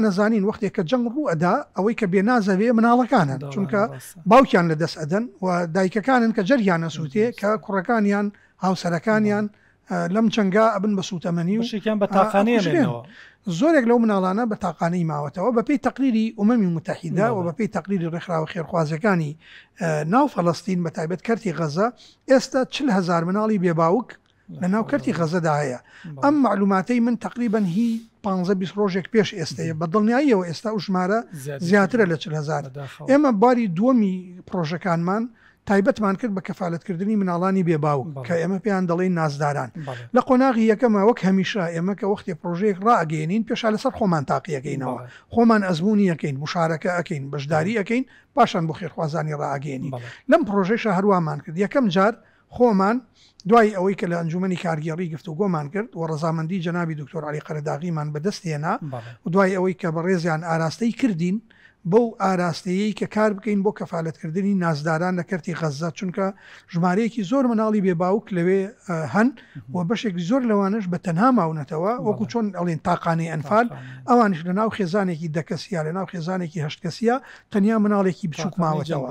نەزانین وەختێ کە جەنگ ڕوو ئەدا ئەوەی کە بێ ناز ئەبێ مناڵەکانن چونکە باوکیان لە دەست ئەدەن و دایکەکانن کە جەرگیان ئەسووتێ کە کوڕەکانیان هاوسەرەکانیان لەم جەنگا ئەبن بە سووتەمەنی و شێکیان بە تاقانەیەنەوە زۆرێک لەو مناڵانە بە تاقانەی ماوەتەوە بە پێی تەقریری ئومەمی متحیدا و بە پێی تەقریری ڕێکخراوە خێرخوازەکانی ناو فەلەستین بە تایبەت کەرتی غەزە ئێستا چل هزار مناڵی بێ باوک لە ناو کەرتی غەزەدا هەیە. ئەم مەعلوماتەی من تەقریبەن هی پانزە بیست ڕۆژێک پێش ئێستەیە، بە دڵنیاییەوە ئێستا ئەو ژمارە زیاترە لە چل هەزار. ئێمە باری دووەمی پڕۆژەکانمان تایبەتمان کرد بە کەفالەتکردنی مناڵانی بێ باوک کە ئێمە پێیان دەڵێین نازداران. لە قۆناغی یەکەما وەک هەمیشە ئێمە کە وەختێ پڕۆژەیەک ڕائەگەیەنین پێشا لەسەر خۆمان تاقیەکەینەوە، خۆمان ئەزموونی ئەکەین، موشارەکە ئەکەین، بەشداری ئەکەین، پاشان بۆ خێرخوازانی ڕائەگەیەنین. لەم پڕۆژەیشا هەروامان کرد. یەکەم جار. خۆمان دوای ئەوەی کە لە ئەنجوومەنی کارگێڕی گفتوگۆمان کرد و ڕەزامەندی جەنابی دوکتۆر عەلی قەرەداغیمان بەدەست هێنا و دوای ئەوەی کە بەڕێزیان ئاراستەی کردین بەو ئاراستەیەی کە کار بکەین بۆ کەفالەتکردنی نازداران لە کەرتی غەززە چونکە ژمارەیەکی زۆر منداڵی بێ باوک لەوێ هەن و بەشێکی زۆر لەوانەش بە تەنها ماونەتەوە وەکو چۆن ئەڵێن تاقانەی ئەنفال ئەوانیش لەناو خێزانێکی دە کەسیە لەناو خێزانێکی هەشت کەسیە تەنیا منداڵێکی بچووک ماوەتەوە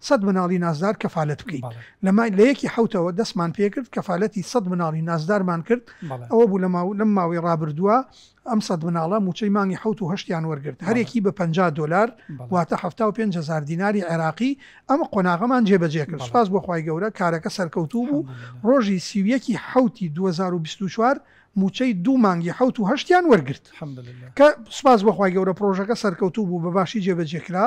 سەد مناڵی نازدار کەفالەت بکەین لە مای لە یەکی حەوتەوە دەستمان پێکرد کەفالەتی سەد مناڵی نازدارمان کرد ئەوە بوو لەم ماوەی ڕابردووە ئەم سەد مناڵە مووچەی مانگی حەوت و هەشتیان وەرگرت هەرێکی بە پەنجا دۆلار واتە حەفتا و پێنج هەزار دیناری عێراقی ئەم قۆناغەمان جێبەجێ کرد سوپاس بۆ خوای گەورە کارەکە سەرکەوتوو بوو ڕۆژی سی و یەکی حەوتی دوو هەزار و بیست و چوار موچەی دوو مانگی حەوت و هەشتیان وەرگرت کە سوپاس بۆ خوای گەورە پرۆژەکە سەرکەوتوو بوو بە باشی جێبەجێکرا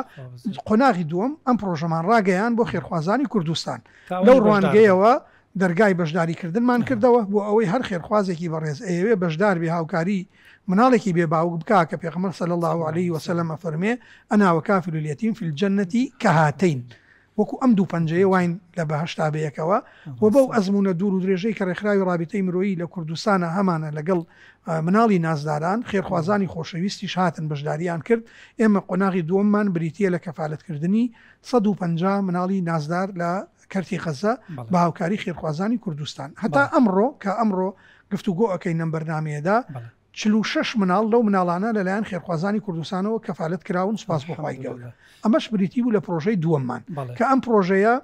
قۆناغی دووەم ئەم پرۆژەمان ڕاگەیان بۆ خێرخوازانی کوردستان لەو ڕوانگەیەوە دەرگای بەشداریکردنمان کردەوە بۆ ئەوەی هەر خێرخوازێکی بەڕێز ئەیەوێ بەشدار بێ هاوکاری مناڵێکی بێ باوک بکا کە پێغەمبەر صلی اللە علیه وسلم ئەفەرمێ، انا وکافل الیتیم فی الجنە کهاتین، وەکو ئەم دوو پەنجەیە واین لە بەهەشتا بەیەکەوە و بەو ئەزموونە دوور و درێژەی کە ڕێکخراوی ڕابیتەی مرۆیی لە کوردستانا هەمانە لەگەڵ مناڵی نازداران خێرخوازانی خۆشەویستیش هاتن بەشداریان کرد ئێمە قۆناغی دووەممان بریتیە لە کەفالەت کردنی سەد و پەنجا مناڵی نازدار لە کەرتی غەزە بە هاوکاری خێرخوازانی کوردستان هەتا ئەمڕۆ کە ئەمڕۆ گفتوگۆ ئەکەین لەم بەرنامەیەدا چل و شەش مناڵ لەو مناڵانە لەلایەن خێرخوازانی کوردستانەوە کەفالەت کراون سوپاس بۆ خوای گەورە ئەمەش بریتی بوو لە پرۆژەی دووەممان کە ئەم پرۆژەیە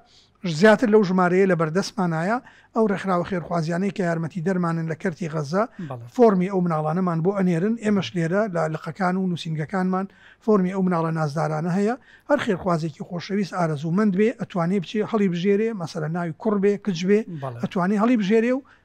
زیاتر لەو ژمارەیە لەبەردەستمانایە ئەو ڕێکخراوە خێرخوازیانەی کە یارمەتیدەرمانن لە کەرتی غەزە فۆرمی ئەو مناڵانەمان بۆ ئەنێرن ئێمەش لێرە لە لقەکان و نووسینگەکانمان فۆرمی ئەو مناڵە نازدارانە هەیە هەر خێرخوازێکی خۆشەویست ئارەزوومەند بێ ئەتوانێ بچێ هەڵیبژێرێ مەسەلەن ناوی کوڕ بێ کچ بێ ئەتوانێ هەڵیبژێرێ و